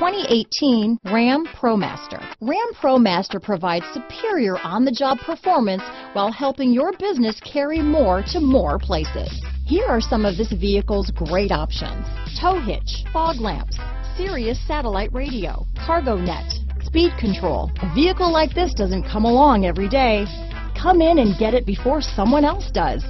2018 Ram ProMaster. Ram ProMaster provides superior on-the-job performance while helping your business carry more to more places. Here are some of this vehicle's great options. Tow hitch, fog lamps, Sirius satellite radio, cargo net, speed control. A vehicle like this doesn't come along every day. Come in and get it before someone else does.